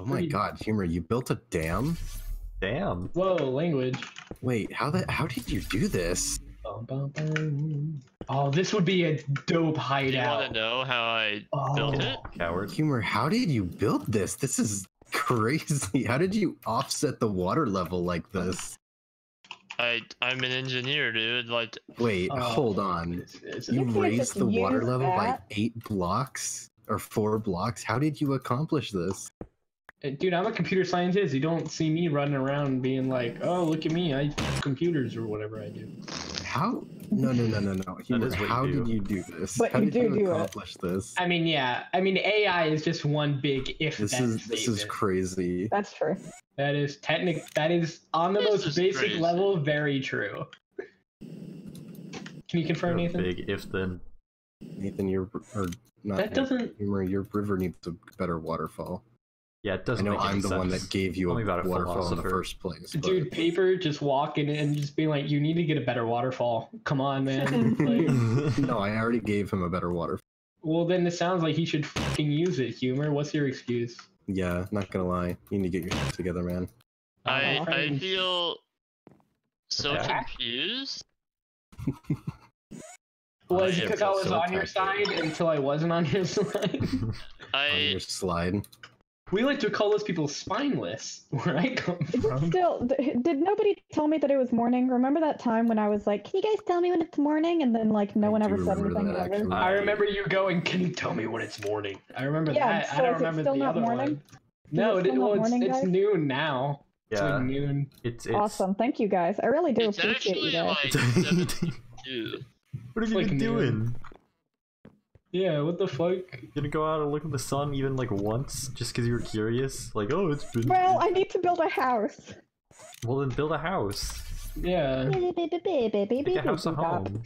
Oh my Pretty- god, humor! You built a dam. Damn. Whoa, language. Wait, how the how did you do this? Bum, bum, bum. Oh, this would be a dope hideout. you want to know how I Oh. built it? Coward. Humor, how did you build this? This is crazy. How did you offset the water level like this? I I'm an engineer, dude. Like Wait, Oh, hold on. this You You raised the water use level by eight blocks or four blocks. How did you accomplish this? Dude, I'm a computer scientist. You don't see me running around being like, "Oh, look at me! I computers or whatever I do." How? No, no, no, no, no. Humor, is what you how did you do this? But how you did do you do it. accomplish this? I mean, yeah. I mean, AI is just one big if. This then is this is crazy. That's true. That is technic. That is on the This most basic crazy. level, very true. Can you confirm, You're a Nathan? Big if then. Nathan, your or not That doesn't. humor. Your river needs a better waterfall. Yeah, it doesn't know make any I'm the one that gave you Tell a me about a waterfall in the first place. but- Dude, paper just walking in and just being like, "You need to get a better waterfall." Come on, man. like, no, I already gave him a better waterfall. well, then it sounds like he should fucking use it. Humor. What's your excuse? Yeah, not gonna lie. You need to get your shit together, man. I Oh, I feel so Yeah. confused. Was I because I was so on your tactile. side until I wasn't on your side? On your slide. We like to call those people spineless, where I come from. still? Did nobody tell me that it was morning? Remember that time when I was like, "Can you guys tell me when it's morning?" And then like no I one ever said anything. that, ever? I remember you going, "Can you tell me when it's morning?" I remember Yeah, that. I so don't remember still the not other morning? one. No, it it, well, not it's, it's noon now. It's yeah, like noon. it's it's Awesome. Thank you guys. I really do appreciate you guys. like It's- seven two. What are you like even noon. doing? Yeah, what the fuck? You gonna go out and look at the sun even like once just because you were curious? Like, oh, it's been. Well, I need to build a house. Well, then build a house. Yeah. Make a house a home.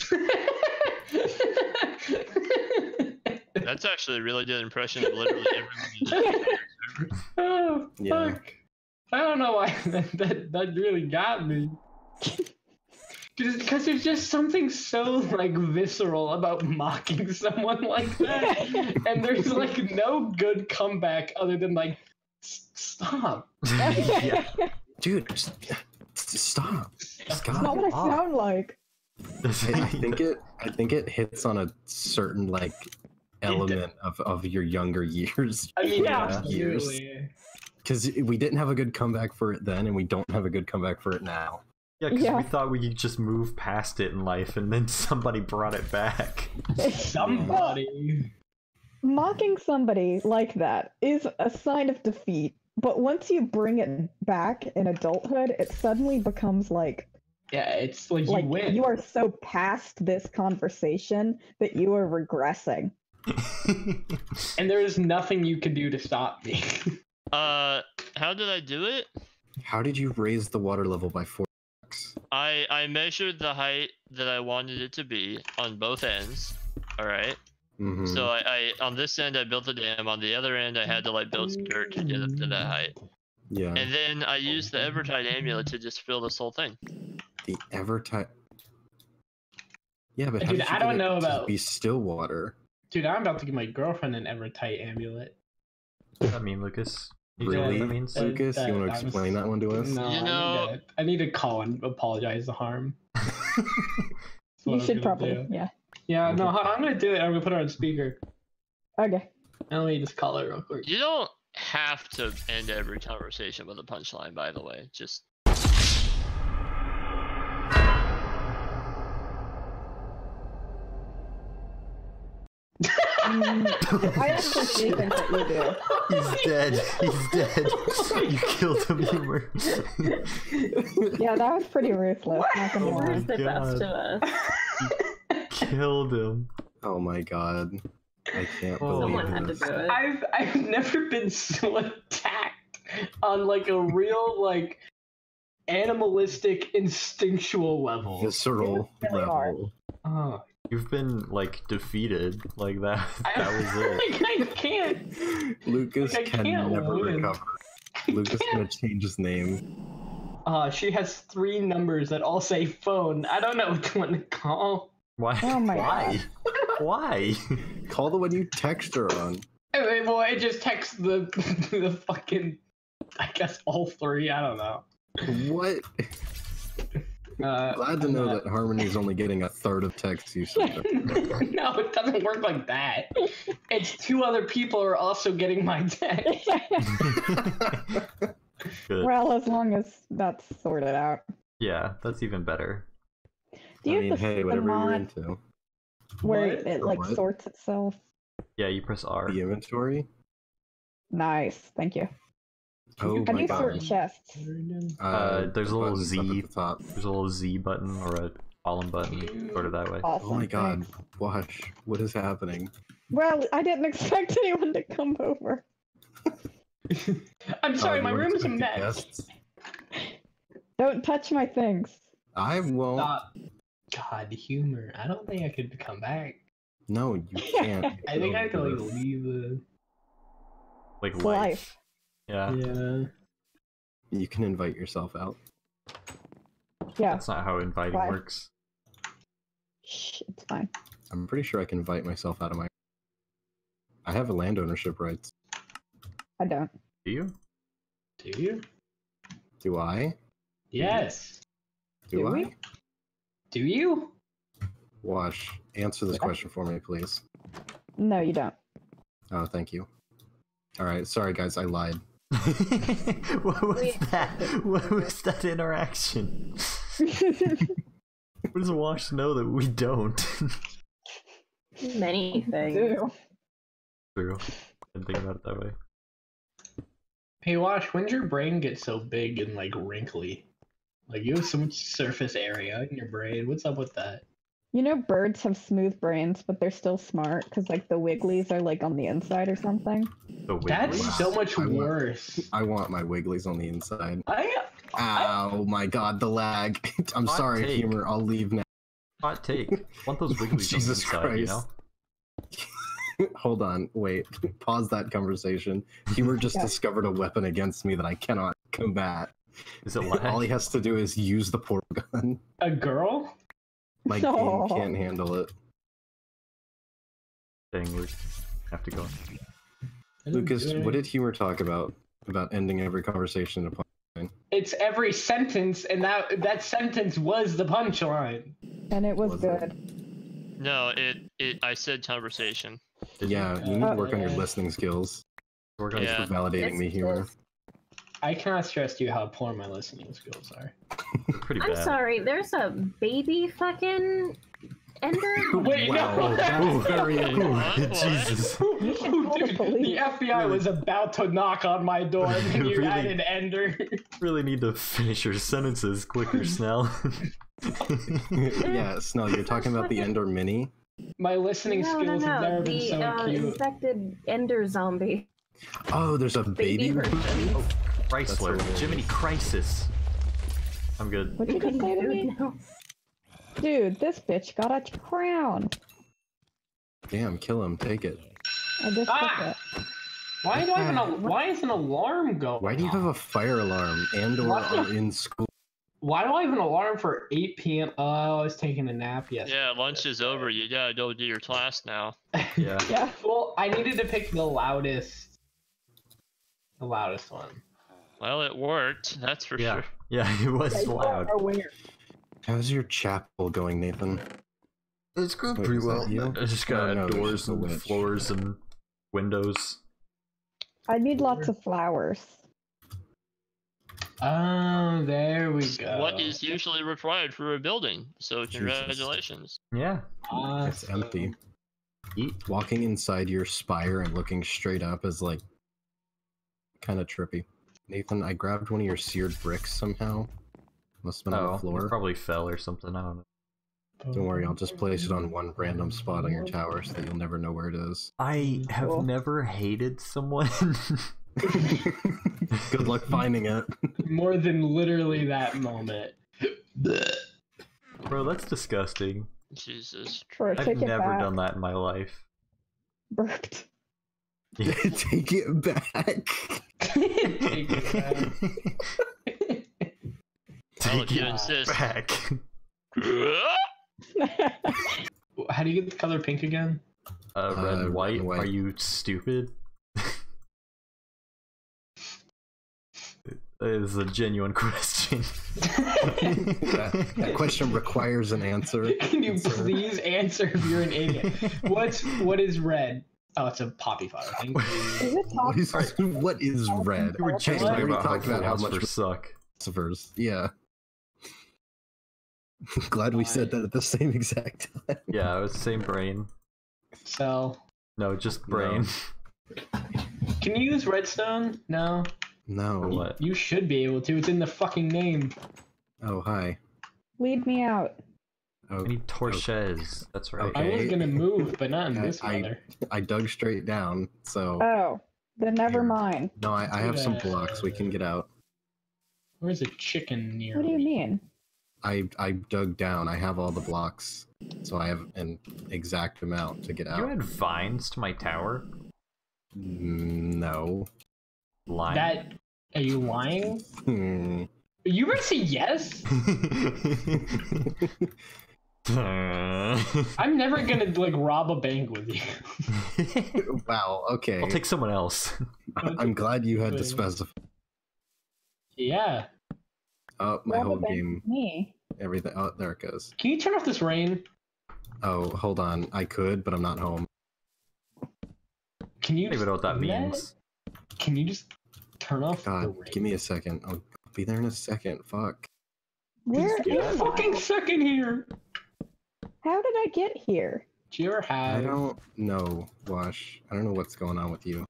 That's actually a really good impression of literally everyone. oh, Yeah. fuck. I don't know why that, that, that really got me. Because there's just something so like visceral about mocking someone like that, and there's like no good comeback other than like, stop. yeah. Dude, just, just stop. That's not what I Stop. sound like. I, I think it. I think it hits on a certain like element of, of your younger years I mean, Yeah. absolutely. because we didn't have a good comeback for it then, and we don't have a good comeback for it now. Yeah, because Yeah. we thought we could just move past it in life, and then somebody brought it back. Somebody. Mocking somebody like that is a sign of defeat. But once you bring it back in adulthood, it suddenly becomes like Yeah, it's like you like win. you are so past this conversation that you are regressing. and there is nothing you can do to stop me. Uh, how did I do it? How did you raise the water level by four? Blocks? I I measured the height that I wanted it to be on both ends. All right. Mhm. So I, I on this end I built a dam. On the other end I had to like build skirt to get up to that height. yeah, And then I used the Evertide amulet to just fill this whole thing. the Evertide. Yeah, but how Dude, you I don't it know about- be still water. Dude, I'm about to give my girlfriend an Evertight amulet. I mean, Lucas. You Really, what that means? Uh, Lucas? that- you want that to was- explain that one to us? No, You I, need to, I need to call and apologize to harm. That's you should probably, do. yeah. Yeah, no, I'm gonna do it. I'm gonna put it on speaker. Okay. And let me just call it real quick. You don't have to end every conversation with a punchline, by the way. Just I actually do think that you do. He's dead. He's dead. you killed him, humor. Yeah, that was pretty ruthless. Not gonna Oh lie. The best of us? killed him. Oh my god. I can't Oh. believe Someone had to this. do it. I've I've never been so attacked on like a real like animalistic instinctual level. Visceral really hard. level. Oh, You've been like defeated. Like that. That was it. I can't. Lucas Like, I can can't never win. recover. Lucas gonna change his name. Uh, she has three numbers that all say phone. I don't know which one to call. Why? Oh my Why? Why? Call the one you text her on. And then, well, it just texts the the fucking. I guess all three. I don't know. What? Uh, Glad to know that Harmony's only getting a third of text you sent. no, it doesn't work like that. It's two other people are also getting my text. Well, as long as that's sorted out. Yeah, that's even better. Do I you mean, have the hey, system whatever you're mod into. where What? it like What? sorts itself? Yeah, you press R. The inventory? Nice, thank you. Oh How do my you sort god. chests? Uh, there's a little Z. the top. There's a little Z button or a column button, sort of that way. Awesome. Oh my god. thanks. Wash. What is happening? Well, I didn't expect anyone to come over. I'm sorry, Oh, my you weren't room's a mess. guests? Don't touch my things. I won't. Stop. God, humor. I don't think I could come back. No, you can't. I think I could like leave the. Like life. Life. Yeah, Yeah. You can invite yourself out. Yeah, that's not how inviting Life. works. shh, it's fine. I'm pretty sure I can invite myself out of my. I have a land ownership rights. I don't. Do you? Do you? Do I? Yes. Do, Do I? we? Do you? Wash. Answer this Yeah. question for me, please. No, you don't. Oh, thank you. All right. Sorry, guys. I lied. what was We- that? What was that interaction? What does Wash know that we don't? Many things. Ew. True. Didn't think about it that way. Hey, Wash, when'd your brain get so big and like wrinkly? Like you have so much surface area in your brain. What's up with that? You know, birds have smooth brains, but they're still smart because, like, the wigglies are like on the inside or something. The That's so much I want- worse. I want my wigglies on the inside. I Ow, my god, the lag. I'm Hot sorry, take. humor. I'll leave now. Hot take. Want those wigglies on the Jesus inside, you Christ. know? Hold on, wait. Pause that conversation. Humor just Yeah. discovered a weapon against me that I cannot combat. Is it lag? All he has to do is use the portal gun. a girl? My No. game can't handle it. Dang, we have to go. Lucas, what did humor talk about? About ending every conversation in a punchline? It's every sentence, and that that sentence was the punchline. And it was Was it? good. No, it it. I said conversation. Yeah, you need to Uh, work on your listening skills. We're gonna Yeah. Thanks for validating me, humor. I cannot stress to you how poor my listening skills are. we're pretty I'm sorry, there's a baby fucking ender? Wait, Wow, no. that's very Ooh, What? Jesus. You should call the Dude, the FBI was about to knock on my door, and then you Really? added Ender. Really need to finish your sentences quicker, Snell. yeah, Snell, you're talking about the Ender Mini? My listening no, no, skills have no. never been The so uh, cute. infected ender zombie. Oh, there's a Baby baby. version. Chrysler, hilarious. Jiminy Crisis. I'm good. What'd you say to me? No. Dude, this bitch got a crown. Damn, kill him, take it. I just Ah! took it. Why do I have an Why is an alarm going? Why do you have a fire alarm and or are in school? Why do I have an alarm for 8 p.m.? Oh, I was taking a nap yesterday. Yeah, lunch is over. You gotta go do your class now. Yeah. Yeah. Well, I needed to pick the loudest, the loudest one. Well, it worked. That's for Yeah. sure. Yeah, it was Yeah, loud. How's your chapel going, Nathan? It's going Wait, is that you? I just Oh, got no, doors and witch. floors and windows. I need lots of flowers. Oh, there we go. What is usually required for a building? So Jesus. congratulations. Yeah. It's Awesome. empty. Walking inside your spire and looking straight up is like kind of trippy. Nathan, I grabbed one of your seared bricks somehow. Must have been on Oh, the floor. it probably fell or something. I don't know. Don't worry, I'll just place it on one random spot on your tower so that you'll never know where it is. I have Cool. never hated someone. Good luck finding it. More than literally that moment. Bro, that's disgusting. Jesus. For a I've never done that in my life. Burped. Take it back. Take it back. Take it back. How do you get the color pink again? Uh, red, uh, and white. red and white. Are you stupid? Is a genuine question. that, that, question requires an answer. Can you answer. please answer if you're an idiot? What's what is red? Oh, it's a poppy flower thing. Is it poppy? What is red? we were just talking about how about how much philosophers suck. philosophers. Yeah. Glad we said that at the same exact time. Yeah, it was the same brain. So, No, just No. brain. can you use redstone? No. No. Or what? You should be able to. It's in the fucking name. Oh, hi. Lead me out. Oh, I need torches. That's right. Okay. I was gonna move, but not in this I- weather. I dug straight down, so Oh, then never Here. mind. no, I, I have some blocks. We can get out. Where's a chicken near What do you me? mean? I I dug down. I have all the blocks, so I have an exact amount to get out. You out. add vines to my tower? Mm, No. Line. That are you lying? Hmm. You were to say yes? I'm never gonna like rob a bank with you. wow. Okay. I'll take someone else. I'm glad you had to Wait. specify. Yeah. Oh, my Rob a whole bank game, Me. everything. Oh, there it goes. Can you turn off this rain? Oh, hold on. I could, but I'm not home. Can you? I don't even know what that do means. Can you just turn off the God, rain? give me a second. I'll be there in a second. Fuck. Where a fucking second here. How did I get here? Do you ever have? I don't know, Wash. I don't know what's going on with you.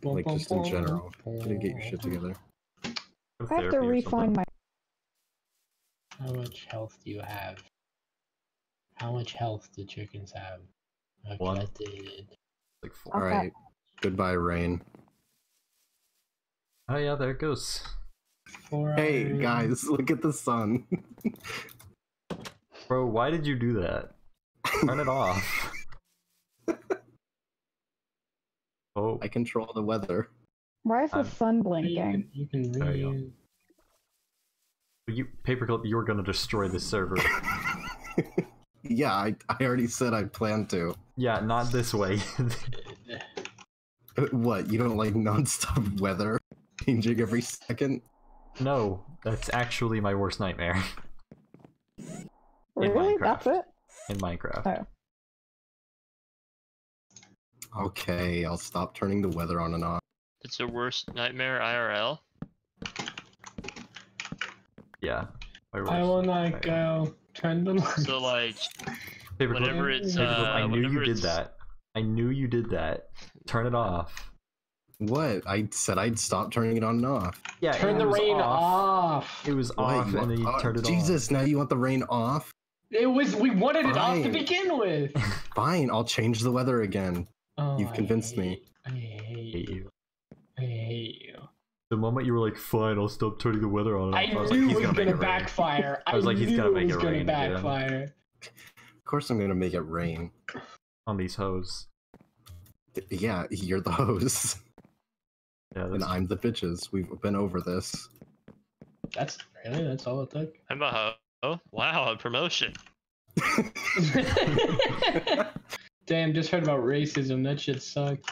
Bum, Like bum, just in bum, general. bum. Gotta get your shit together. I have to refine my. How much health do you have? How much health do chickens have? Okay, One. I did. Like four. All Okay. right. Goodbye, rain. Oh yeah, there it goes. Four Hey iron. guys, look at the sun. Bro, why did you do that? Turn it off. Oh, I control the weather. Why is the I'm- sun blinking? you can There you go. read. you paperclip, you were gonna destroy the server. yeah, I, I already said I plan to. yeah, not this way. Uh, What? You don't like nonstop weather changing every second? no, that's actually my worst nightmare in Really? That's it? in Minecraft. Oh. Okay, I'll stop turning the weather on and off. It's your worst nightmare IRL. Yeah. my I will not nightmare. go. Turn the lights. So like, Paperclip, whenever it's Paperclip, uh, I knew you did it's- that. I knew you did that. Turn it off. What? I said I'd stop turning it on and off. Yeah, Turn the rain off. off. It was Why? off, You and then you want- turned it off. Jesus, now you want the rain off? It was. We wanted it off to begin with. Fine, I'll change the weather again. Oh, You've I convinced me. hate- I hate Hate you. you. I hate you. The moment you were like, "Fine, I'll stop turning the weather on," and I off," I was knew like, "He's it was gonna gonna, make it rain." backfire. I was like, he's gonna make was it gonna rain again. backfire. Of course I'm gonna make it rain. on these hoes. Yeah, you're the hose. Yeah, And I'm the bitches. We've been over this. That's really that's all it took. I'm a ho. Oh, wow, a promotion. Damn, just heard about racism. That shit sucked.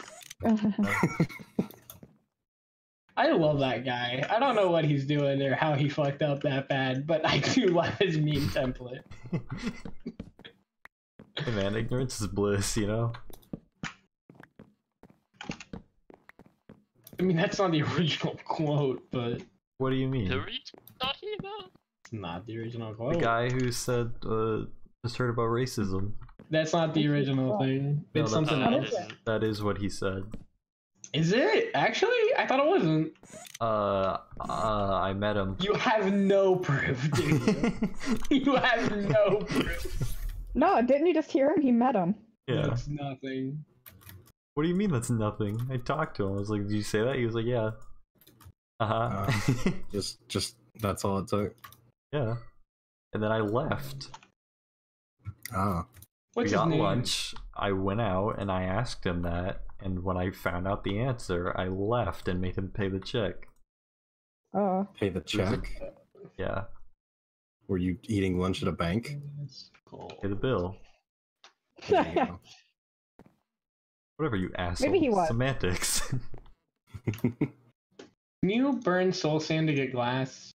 I love that guy. I don't know what he's doing or how he fucked up that bad, but I do love his meme template. hey man, ignorance is bliss, you know. I mean, that's not the original quote, but What do you mean? Who are you talking about? It's not the original quote. The guy who said, uh, "Just heard about racism." That's not the original thing. No, It's that's- something Uh, What else. is it? That is what he said. Is it? Actually? I thought it wasn't. Uh, uh, I met him. You have no proof, do you? you have no proof. no, didn't you just hear him? He met him. yeah. That's nothing. What do you mean that's nothing? I talked to him. I was like, "Did you say that?" He was like, "Yeah." Uh huh. Just, just that's all it took. Yeah. And then I left. Ah, What's we his got name? lunch. I went out and I asked him that. And when I found out the answer, I left and made him pay the check. Oh. pay the check. Yeah, Were you eating lunch at a bank? pay the bill. You. Whatever, you asshole. Maybe he was. Semantics. Can you burn soul sand to get glass?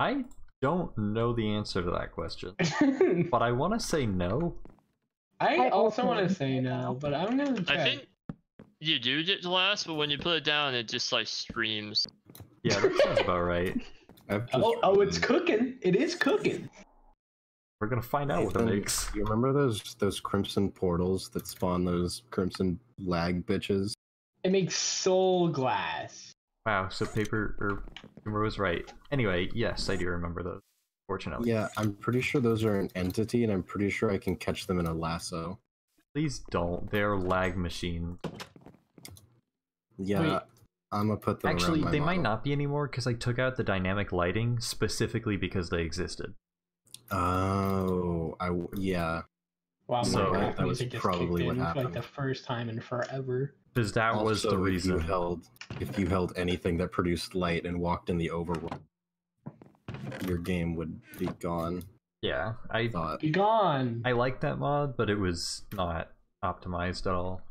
I don't know the answer to that question, but I want to say no. I, I also also want to say say no, no. but I'm gonna check. I think you do get glass, but when you put it down, it just like streams. Yeah, that sounds about right. Just Oh, oh, it's cooking. It is cooking. We're gonna find out what it makes. You remember those those crimson portals that spawn those crimson lag bitches? It makes soul glass. Wow, so paper or Humor was right. Anyway, yes, I do remember those. Fortunately, Yeah, I'm pretty sure those are an entity, and I'm pretty sure I can catch them in a lasso. please don't. They're lag machines. Yeah, Wait. I'm gonna put them. Actually, around my they might not be anymore because I took out the dynamic lighting specifically because they existed. Oh, I yeah. Wow, So, my rap that was just probably what in for like happened. the first time in forever. Because that was Also, the if you reason. held if you held anything that produced light and walked in the overworld, your game would be gone. Yeah, I I thought. Be gone. I liked that mod, but it was not optimized at all.